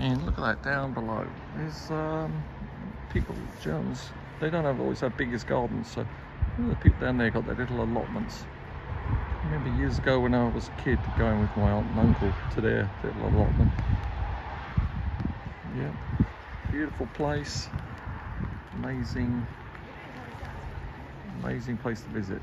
And look at that down below. There's um, people, Germans, they don't have always have biggest gardens, so the people down there got their little allotments. I remember years ago when I was a kid going with my aunt and uncle to their little allotment. Yeah, beautiful place, amazing, amazing place to visit.